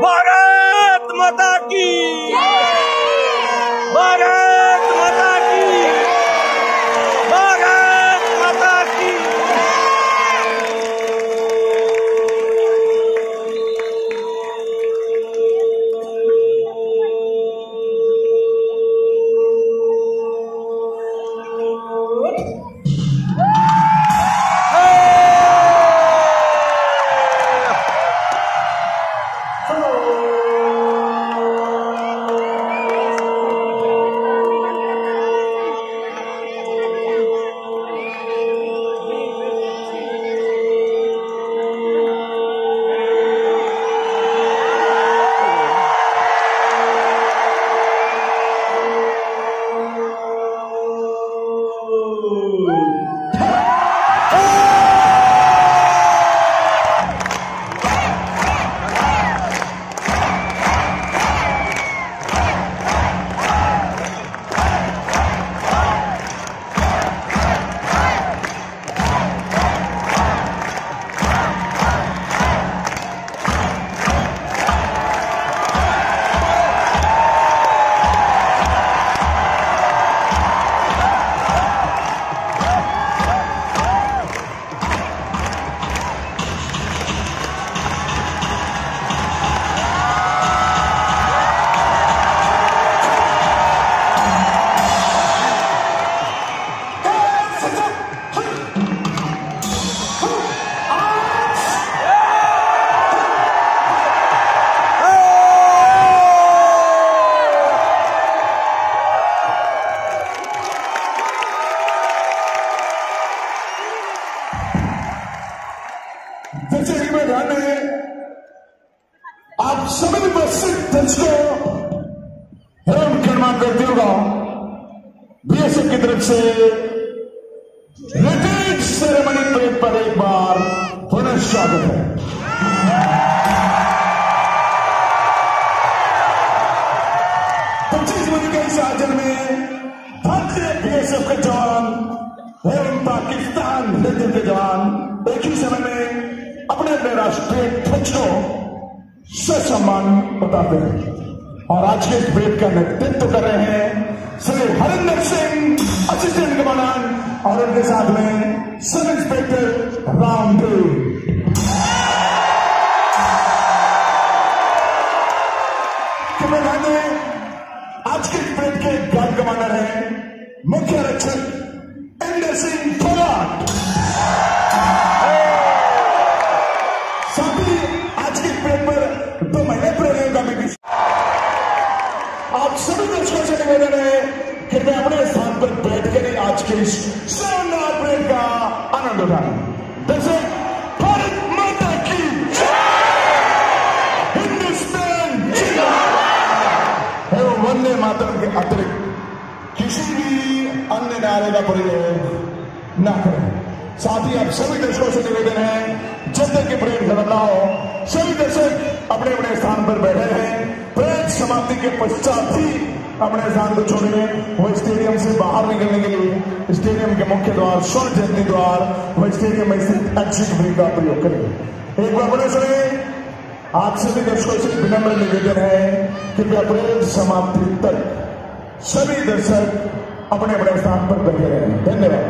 भारत माता की। भारत में रहने है। आप सभी मस्जिद को राम निर्माण करते होगा बीएसएफ की तरफ़ से रिटेज सेरेमनी पर एक बार पुनः स्वागत है। पच्चीस मिनट के इस आयोजन में अपने अपने राष्ट्रीय ध्वज को ससम्मान बताते हैं। और आज के परेड का नेतृत्व कर रहे हैं श्री हरिंदर सिंह असिस्टेंट कमांडेंट और उनके साथ में सब इंस्पेक्टर रामदेव। आज के इस के गार्ड कमांडर हैं। मुख्य आरक्षक इंद्र सिंह आप सभी दर्शकों से निवेदन है। कृपया अपने स्थान पर बैठकर ही आज के इस शानदार परेड का आनंद उठाएँ दर्शक माता की हिंदुस्तान अतिरिक्त किसी भी अन्य नारे का प्रयोग न करें। साथ ही आप सभी दर्शकों से निवेदन है, जब तक के प्रेम खत्म ना हो, सभी दर्शक अपने अपने स्थान पर बैठे हैं समाप्ति के पश्चात ही अपने स्थान को छोड़िए वो स्टेडियम से बाहर निकलने के लिए। स्टेडियम के मुख्य द्वार, स्वर्ण जयंती द्वार व स्टेडियम में स्थित एग्जिट ब्रिज का प्रयोग करेंगे। एक बार बड़े सुने आप सभी दर्शकों से विनम्र निवेदन है कि परेड समाप्ति तक सभी दर्शक अपने अपने स्थान पर बैठे रहें। धन्यवाद।